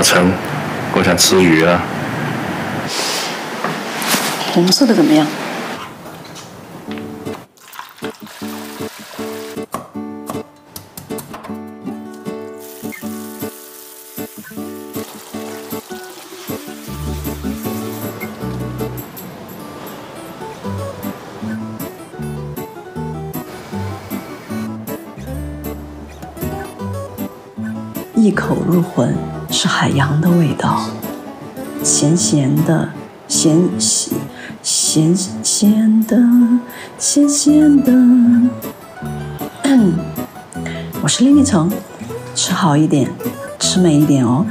阿成，我想吃鱼啊。红色的怎么样？一口入魂，是海洋的味道，咸咸的，咸咸咸咸的，咸咸的。我是丽丽橙，吃好一点，吃美一点哦。